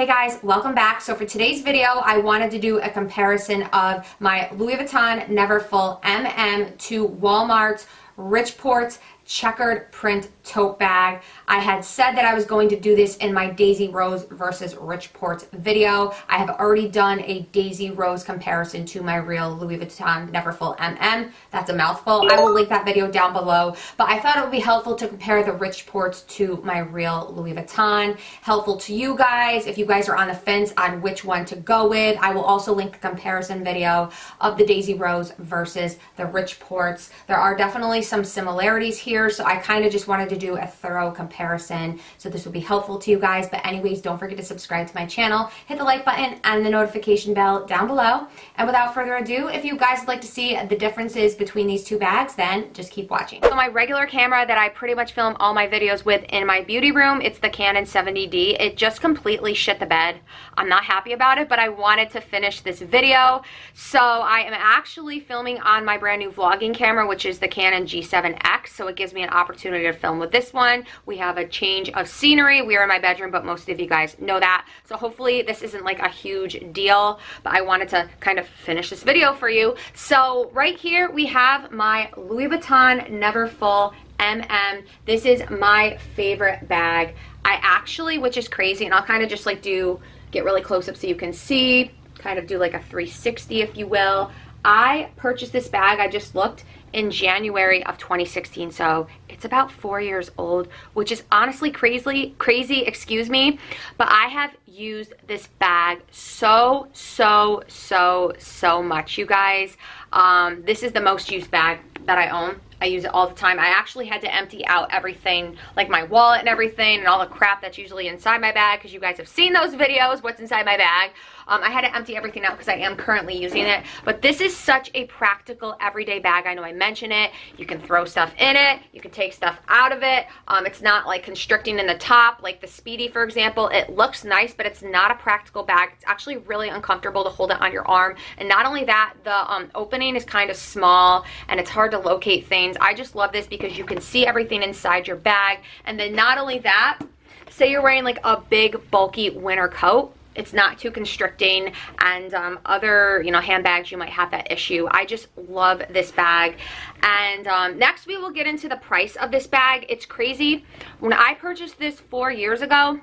Hey guys, welcome back. So for today's video, I wanted to do a comparison of my Louis Vuitton Neverfull MM to Walmart's Richports checkered print tote bag. I had said that I was going to do this in my Daisy Rose versus Richports video. I have already done a Daisy Rose comparison to my real Louis Vuitton Neverfull MM. That's a mouthful. I will link that video down below. But I thought it would be helpful to compare the Richports to my real Louis Vuitton. Helpful to you guys if you guys are on the fence on which one to go with. I will also link the comparison video of the Daisy Rose versus the Richports. There are definitely some similarities here, so I kind of just wanted to do a thorough comparison. So this will be helpful to you guys. But anyways, don't forget to subscribe to my channel, hit the like button and the notification bell down below. And without further ado, if you guys would like to see the differences between these two bags, then just keep watching. So my regular camera that I pretty much film all my videos with in my beauty room, it's the Canon 70D. It just completely shit the bed. I'm not happy about it, but I wanted to finish this video. So I am actually filming on my brand new vlogging camera, which is the Canon G7X. So it gives me an opportunity to film with this one. We have a change of scenery. We are in my bedroom, but most of you guys know that. So hopefully this isn't like a huge deal, but I wanted to kind of finish this video for you. So right here we have my Louis Vuitton Neverfull MM. This is my favorite bag. I actually, which is crazy, and I'll kind of just like do, get really close up so you can see, kind of do like a 360 if you will. I purchased this bag, I just looked, in January of 2016. So it's about four years old, which is honestly crazy, crazy, excuse me. But I have used this bag so, so, so, so much, you guys. Um, this is the most used bag that I own. I use it all the time. I actually had to empty out everything, like my wallet and everything, and all the crap that's usually inside my bag, because you guys have seen those videos, what's inside my bag. Um, I had to empty everything out because I am currently using it. But this is such a practical everyday bag. I know I mention it. You can throw stuff in it. You can take stuff out of it. Um, it's not like constricting in the top like the Speedy, for example. It looks nice, but it's not a practical bag. It's actually really uncomfortable to hold it on your arm. And not only that, the um, opening is kind of small and it's hard to locate things. I just love this because you can see everything inside your bag. And then not only that, say you're wearing like a big bulky winter coat it's not too constricting and um, other you know handbags you might have that issue. I just love this bag. And um, next we will get into the price of this bag. It's crazy. When i purchased this four years ago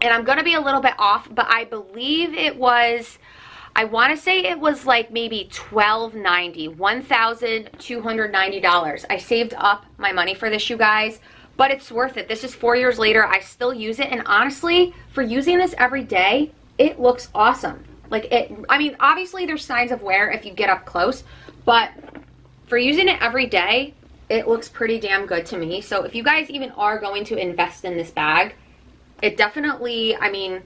and i'm gonna be a little bit off but i believe it was I want to say it was like maybe $12.90, $1,290. I saved up my money for this, you guys but it's worth it. This is four years later. I still use it. And honestly, for using this every day, it looks awesome. Like it, I mean, obviously there's signs of wear if you get up close, but for using it every day, it looks pretty damn good to me. So if you guys even are going to invest in this bag, it definitely, I mean,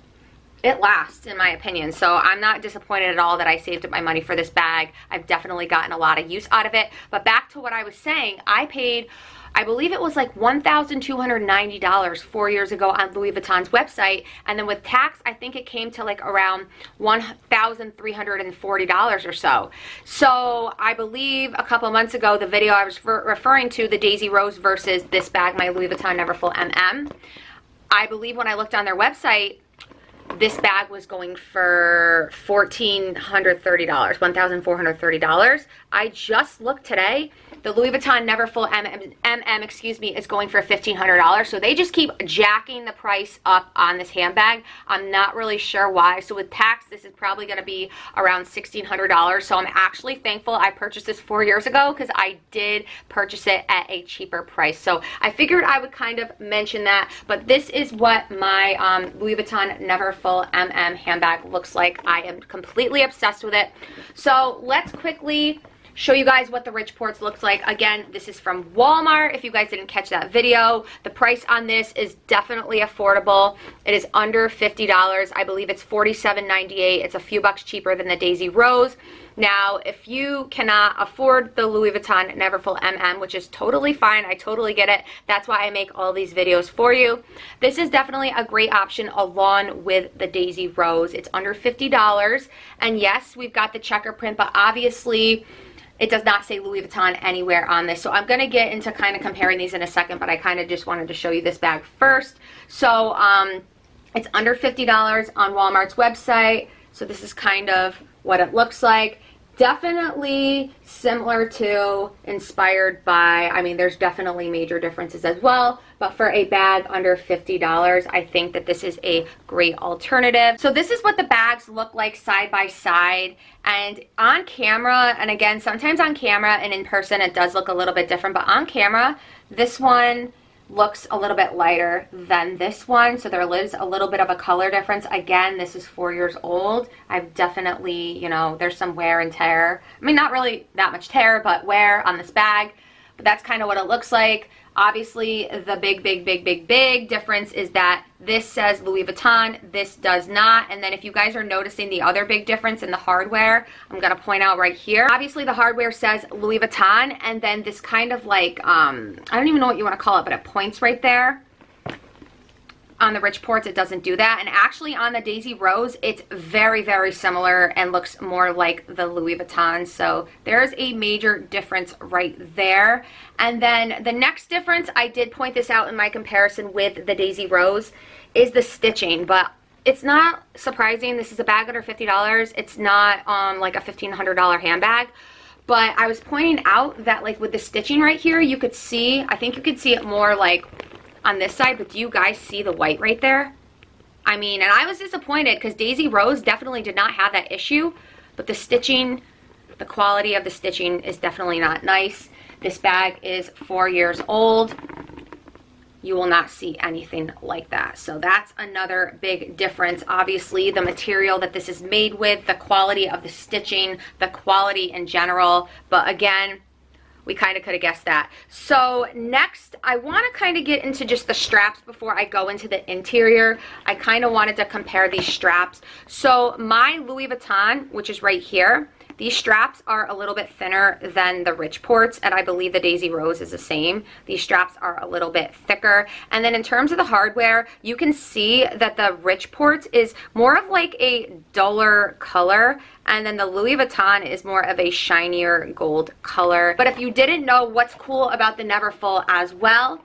it lasts in my opinion. So I'm not disappointed at all that I saved up my money for this bag. I've definitely gotten a lot of use out of it. But back to what I was saying, I paid I believe it was like $1,290 four years ago on Louis Vuitton's website. And then with tax, I think it came to like around $1,340 or so. So I believe a couple months ago, the video I was referring to, the Daisy Rose versus this bag, my Louis Vuitton Neverfull MM. I believe when I looked on their website, this bag was going for $1,430, $1,430. I just looked today the Louis Vuitton Neverfull MM, MM excuse me, is going for $1,500. So they just keep jacking the price up on this handbag. I'm not really sure why. So with tax, this is probably going to be around $1,600. So I'm actually thankful I purchased this four years ago because I did purchase it at a cheaper price. So I figured I would kind of mention that. But this is what my um, Louis Vuitton Neverfull MM handbag looks like. I am completely obsessed with it. So let's quickly show you guys what the Richports looks like. Again, this is from Walmart. If you guys didn't catch that video, the price on this is definitely affordable. It is under $50. I believe it's $47.98. It's a few bucks cheaper than the Daisy Rose. Now, if you cannot afford the Louis Vuitton Neverfull MM, which is totally fine, I totally get it. That's why I make all these videos for you. This is definitely a great option along with the Daisy Rose. It's under $50. And yes, we've got the checker print, but obviously it does not say Louis Vuitton anywhere on this. So I'm going to get into kind of comparing these in a second, but I kind of just wanted to show you this bag first. So, um, It's under $50 on Walmart's website. So this is kind of what it looks like definitely similar to inspired by i mean there's definitely major differences as well but for a bag under $50 i think that this is a great alternative. So this is what the bags look like side by side and on camera and again sometimes on camera and in person it does look a little bit different but on camera this one looks a little bit lighter than this one. So there lives a little bit of a color difference. Again, this is four years old. I've definitely, you know, there's some wear and tear. I mean, not really that much tear, but wear on this bag. But that's kind of what it looks like. Obviously, the big, big, big, big, big difference is that this says Louis Vuitton, this does not. And then if you guys are noticing the other big difference in the hardware, I'm gonna point out right here. Obviously, the hardware says Louis Vuitton, and then this kind of like, um, I don't even know what you wanna call it, but it points right there on the richports it doesn't do that. And actually on the daisy rose it's very very similar and looks more like the louis vuitton. So there's a major difference right there. And then the next difference i did point this out in my comparison with the daisy rose is the stitching. But it's not surprising. This is a bag under $50 it's not um like a $1500 handbag. But I was pointing out that like with the stitching right here, you could see, I think you could see it more like on this side, but do you guys see the white right there? I mean, and I was disappointed because Daisy Rose definitely did not have that issue, but the stitching, the quality of the stitching is definitely not nice. This bag is four years old. You will not see anything like that. So that's another big difference. Obviously, the material that this is made with, the quality of the stitching, the quality in general. But again, we kind of could have guessed that. So next, I want to kind of get into just the straps before I go into the interior. I kind of wanted to compare these straps. So my Louis Vuitton, which is right here, these straps are a little bit thinner than the Richports, and I believe the Daisy Rose is the same. These straps are a little bit thicker. And then in terms of the hardware, you can see that the Richports is more of like a duller color, and then the Louis Vuitton is more of a shinier gold color. But if you didn't know what's cool about the Neverfull as well,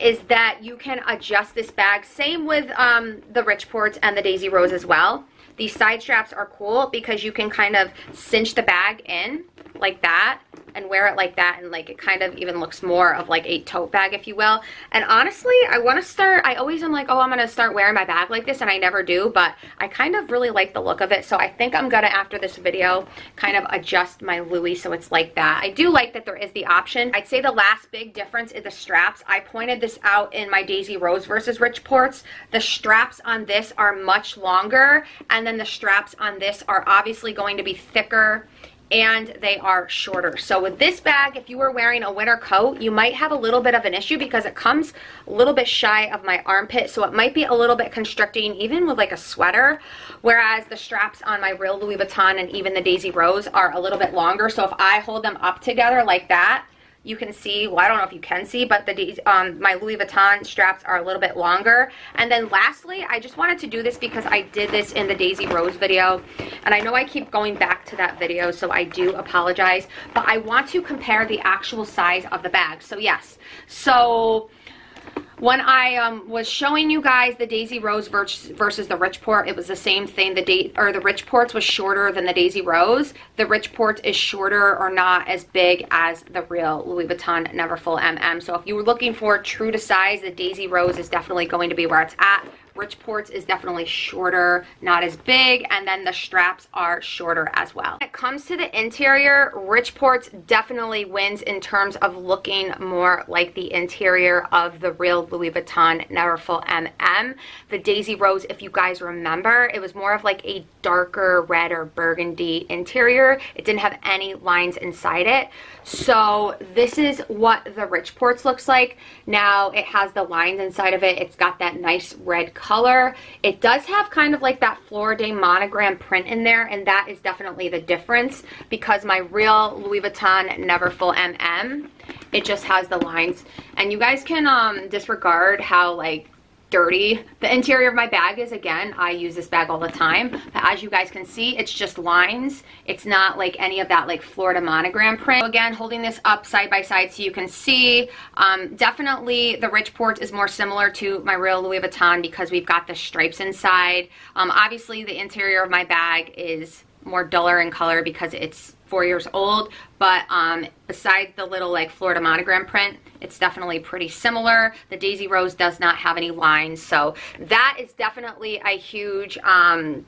is that you can adjust this bag. Same with um, the Richports and the Daisy Rose as well. These side straps are cool because you can kind of cinch the bag in like that and wear it like that and like it kind of even looks more of like a tote bag if you will. And honestly I want to start I always am like oh I'm gonna start wearing my bag like this and I never do but I kind of really like the look of it so I think I'm gonna after this video kind of adjust my Louis so it's like that. I do like that there is the option. I'd say the last big difference is the straps. I pointed this out in my Daisy Rose versus Richports. The straps on this are much longer and then the straps on this are obviously going to be thicker and they are shorter. So with this bag, if you were wearing a winter coat, you might have a little bit of an issue because it comes a little bit shy of my armpit. So it might be a little bit constricting even with like a sweater. Whereas the straps on my real Louis Vuitton and even the Daisy Rose are a little bit longer. So if I hold them up together like that, you can see, well, I don't know if you can see, but the um, my Louis Vuitton straps are a little bit longer. And then lastly, I just wanted to do this because I did this in the Daisy Rose video. And I know I keep going back to that video, so I do apologize. But I want to compare the actual size of the bag. So yes, so when I um, was showing you guys the Daisy Rose versus the Richport, it was the same thing. The date or the Richports was shorter than the Daisy Rose. The Richport is shorter or not as big as the real Louis Vuitton Neverfull MM. So if you were looking for true to size, the Daisy Rose is definitely going to be where it's at. Richports is definitely shorter, not as big, and then the straps are shorter as well. When it comes to the interior, Richports definitely wins in terms of looking more like the interior of the real Louis Vuitton Neverfull MM. The Daisy Rose, if you guys remember, it was more of like a darker red or burgundy interior. It didn't have any lines inside it. So this is what the Richports looks like. Now it has the lines inside of it. It's got that nice red color color. It does have kind of like that Flora Day monogram print in there, and that is definitely the difference because my real Louis Vuitton Neverfull MM, it just has the lines. And you guys can um, disregard how like the interior of my bag is. Again, I use this bag all the time. But as you guys can see, it's just lines. It's not like any of that like Florida monogram print. So again, holding this up side by side so you can see. Um, definitely the Rich Richport is more similar to my real Louis Vuitton because we've got the stripes inside. Um, obviously, the interior of my bag is more duller in color because it's four years old but um, besides the little like Florida monogram print it's definitely pretty similar. The Daisy Rose does not have any lines so that is definitely a huge um,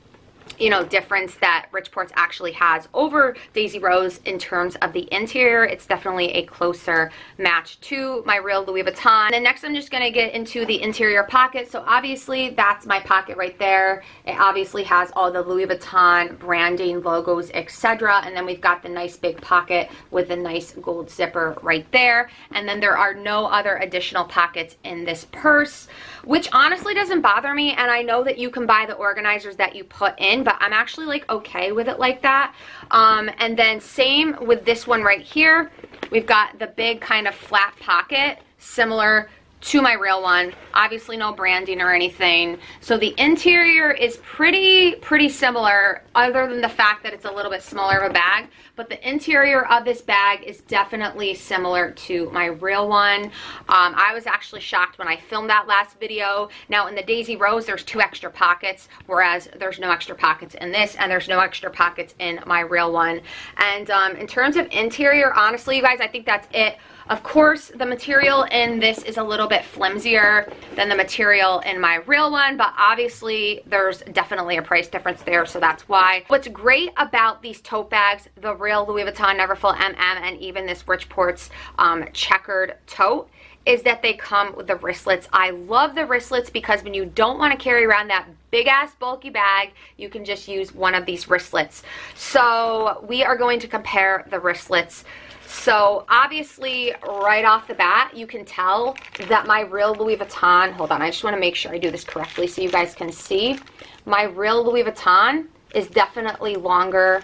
you know, difference that Richports actually has over Daisy Rose in terms of the interior. It's definitely a closer match to my real Louis Vuitton. And then next I'm just going to get into the interior pocket. So obviously that's my pocket right there. It obviously has all the Louis Vuitton branding, logos, etc. And then we've got the nice big pocket with a nice gold zipper right there. And then there are no other additional pockets in this purse, which honestly doesn't bother me. And I know that you can buy the organizers that you put in, but I'm actually like okay with it like that. Um, and then same with this one right here. We've got the big kind of flat pocket, similar to my real one. Obviously no branding or anything. So the interior is pretty, pretty similar other than the fact that it's a little bit smaller of a bag. But the interior of this bag is definitely similar to my real one. Um, I was actually shocked when I filmed that last video. Now in the Daisy Rose, there's two extra pockets, whereas there's no extra pockets in this and there's no extra pockets in my real one. And um, in terms of interior, honestly, you guys, I think that's it of course, the material in this is a little bit flimsier than the material in my real one, but obviously there's definitely a price difference there, so that's why. What's great about these tote bags, the real Louis Vuitton Neverfull MM and even this Richports um, checkered tote, is that they come with the wristlets. I love the wristlets because when you don't want to carry around that big ass bulky bag, you can just use one of these wristlets. So we are going to compare the wristlets so obviously right off the bat, you can tell that my real Louis Vuitton, hold on, I just want to make sure I do this correctly so you guys can see. My real Louis Vuitton is definitely longer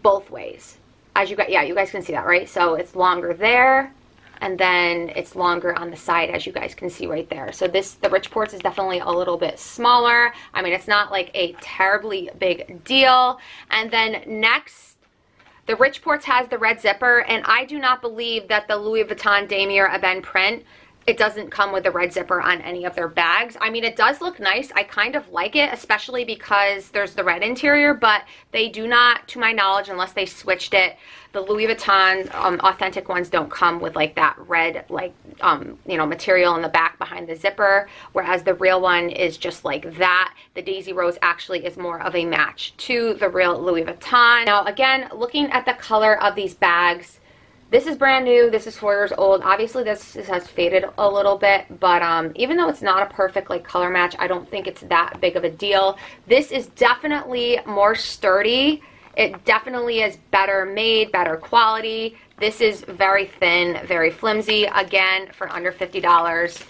both ways. As you got, yeah, you guys can see that, right? So it's longer there and then it's longer on the side as you guys can see right there. So this, the Richports is definitely a little bit smaller. I mean, it's not like a terribly big deal. And then next the Richports has the red zipper, and I do not believe that the Louis Vuitton Damier Ebene print it doesn't come with a red zipper on any of their bags. I mean, it does look nice. I kind of like it, especially because there's the red interior, but they do not, to my knowledge, unless they switched it, the Louis Vuitton um, authentic ones don't come with like that red, like, um, you know, material in the back behind the zipper, whereas the real one is just like that. The Daisy Rose actually is more of a match to the real Louis Vuitton. Now, again, looking at the color of these bags, this is brand new. This is four years old. Obviously, this, has faded a little bit, but um, even though it's not a perfect like color match, I don't think it's that big of a deal. This is definitely more sturdy. It definitely is better made, better quality. This is very thin, very flimsy. Again, for under $50.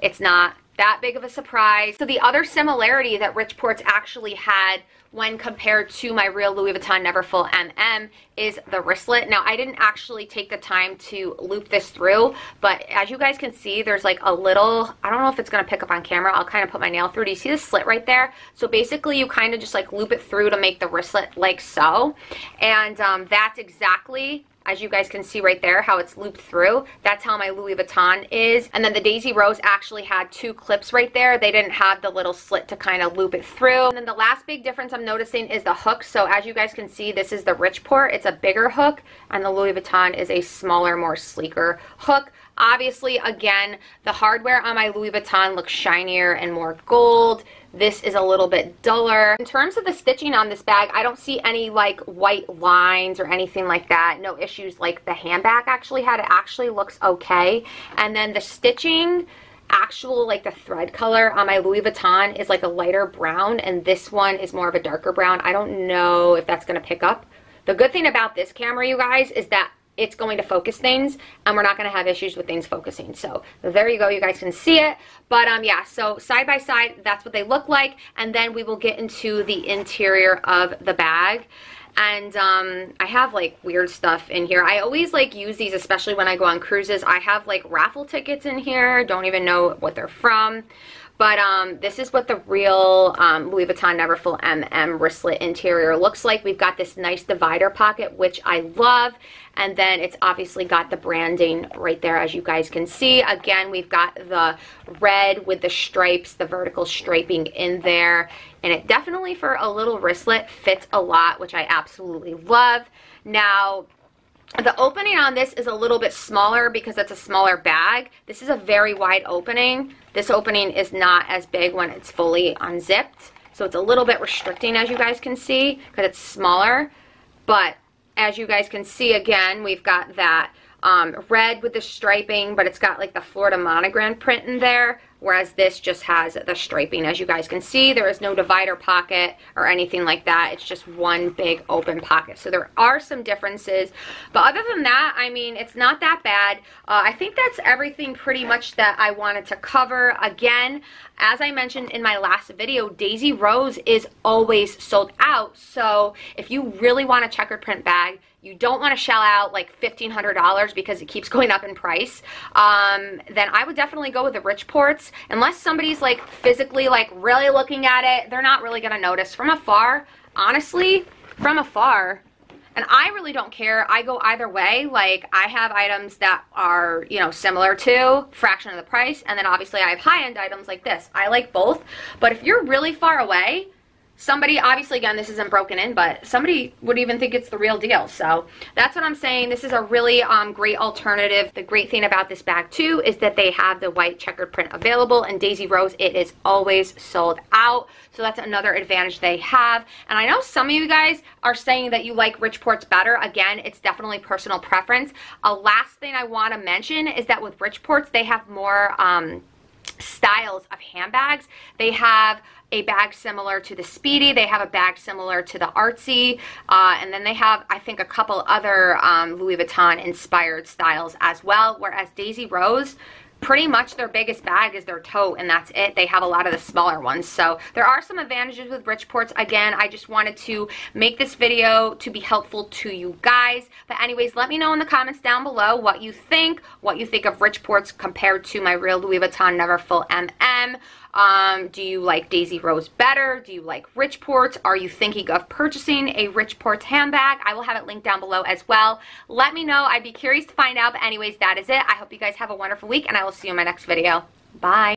It's not that big of a surprise. So the other similarity that Richports actually had when compared to my real Louis Vuitton Neverfull MM is the wristlet. Now, I didn't actually take the time to loop this through, but as you guys can see, there's like a little, I don't know if it's to pick up on camera. I'll kind of put my nail through. Do you see the slit right there? So basically, you kind of just like loop it through to make the wristlet like so. And um, that's exactly as you guys can see right there, how it's looped through. That's how my Louis Vuitton is. And then the Daisy Rose actually had two clips right there. They didn't have the little slit to kind of loop it through. And then the last big difference I'm noticing is the hook. So as you guys can see, this is the Richport. It's a bigger hook and the Louis Vuitton is a smaller, more sleeker hook. Obviously, again, the hardware on my Louis Vuitton looks shinier and more gold. This is a little bit duller. In terms of the stitching on this bag, I don't see any like white lines or anything like that. No issues like the handbag actually had. It actually looks okay. And then the stitching, actual like the thread color on my Louis Vuitton is like a lighter brown and this one is more of a darker brown. I don't know if that's going to pick up. The good thing about this camera, you guys, is that it's going to focus things and we're not going to have issues with things focusing. So there you go. You guys can see it. But um, yeah, so side by side, that's what they look like. And then we will get into the interior of the bag. And um, I have like weird stuff in here. I always like use these, especially when I go on cruises. I have like raffle tickets in here. Don't even know what they're from. But um, this is what the real um, Louis Vuitton Neverfull MM wristlet interior looks like. We've got this nice divider pocket, which I love. And then it's obviously got the branding right there, as you guys can see. Again, we've got the red with the stripes, the vertical striping in there. And it definitely, for a little wristlet, fits a lot, which I absolutely love. Now, the opening on this is a little bit smaller because it's a smaller bag. This is a very wide opening. This opening is not as big when it's fully unzipped. So it's a little bit restricting as you guys can see because it's smaller. But as you guys can see again, we've got that um, red with the striping, but it's got like the Florida monogram print in there whereas this just has the striping. As you guys can see, there is no divider pocket or anything like that. It's just one big open pocket. So there are some differences, but other than that, I mean, it's not that bad. Uh, I think that's everything pretty much that I wanted to cover. Again, as I mentioned in my last video, Daisy Rose is always sold out. So if you really want a checkered print bag, you don't want to shell out like $1,500 because it keeps going up in price, um, then I would definitely go with the Richports unless somebody's like physically like really looking at it, they're not really to notice. From afar, honestly, from afar, and I really don't care. I go either way. Like I have items that are, you know, similar to fraction of the price. And then obviously I have high-end items like this. I like both. But if you're really far away, somebody obviously again this isn't broken in but somebody would even think it's the real deal. So that's what i'm saying. This is a really um, great alternative. The great thing about this bag too is that they have the white checkered print available. And daisy rose it is always sold out. So that's another advantage they have. And i know some of you guys are saying that you like richports better. Again it's definitely personal preference. A last thing i want to mention is that with richports they have more um, styles of handbags. They have a bag similar to the Speedy. They have a bag similar to the Artsy. Uh, and then they have, I think, a couple other um, Louis Vuitton inspired styles as well. Whereas Daisy Rose pretty much their biggest bag is their tote and that's it. They have a lot of the smaller ones. So there are some advantages with Richports. Again, I just wanted to make this video to be helpful to you guys. But anyways, let me know in the comments down below what you think, what you think of Richports compared to my real Louis Vuitton Neverfull MM. Um, do you like Daisy Rose better? Do you like Richports? Are you thinking of purchasing a Richports handbag? I will have it linked down below as well. Let me know. I'd be curious to find out. But anyways, that is it. I hope you guys have a wonderful week, and I will see you in my next video. Bye.